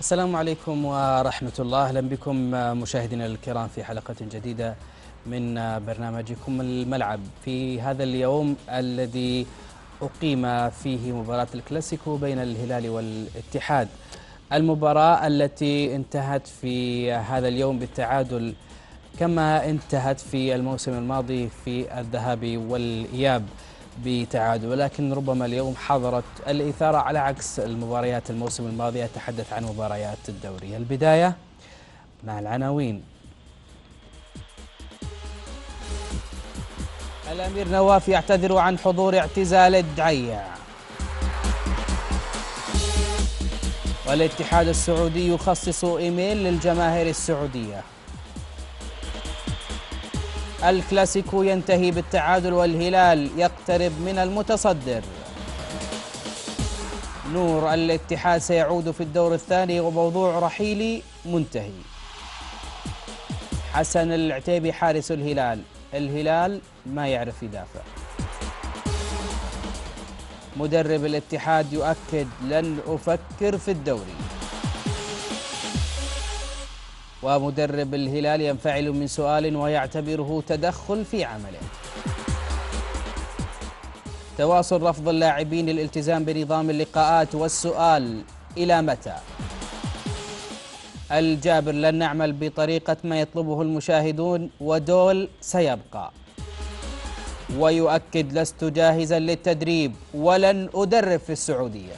السلام عليكم ورحمة الله. أهلا بكم مشاهدينا الكرام في حلقة جديدة من برنامجكم الملعب. في هذا اليوم الذي أقيم فيه مباراة الكلاسيكو بين الهلال والاتحاد. المباراة التي انتهت في هذا اليوم بالتعادل كما انتهت في الموسم الماضي في الذهاب والإياب. بتعادل ولكن ربما اليوم حضرت الإثارة على عكس المباريات الموسم الماضي. أتحدث عن مباريات الدوري. البداية مع العناوين. الأمير نواف يعتذر عن حضور اعتزال الدعيع والاتحاد السعودي يخصص إيميل للجماهير السعودية. الكلاسيكو ينتهي بالتعادل والهلال يقترب من المتصدر. نور الاتحاد سيعود في الدور الثاني وموضوع رحيلي منتهي. حسن العتيبي حارس الهلال. الهلال ما يعرف يدافع. مدرب الاتحاد يؤكد لن أفكر في الدوري. ومدرب الهلال ينفعل من سؤال ويعتبره تدخل في عمله. تواصل رفض اللاعبين للالتزام بنظام اللقاءات والسؤال إلى متى؟ الجابر لن نعمل بطريقة ما يطلبه المشاهدون ودول سيبقى. ويؤكد لست جاهزا للتدريب ولن أدرب في السعودية.